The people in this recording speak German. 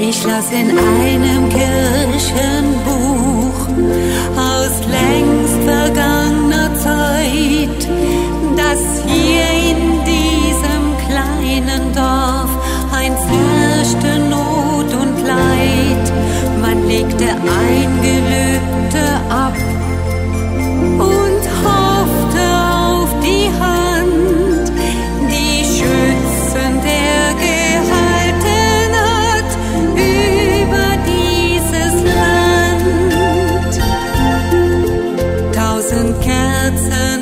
Ich las in einem Kirchenbuch aus längst vergangener Zeit, dass hier in diesem kleinen Dorf einst herrschte Not und Leid. Man legte ein Gelübde ab the time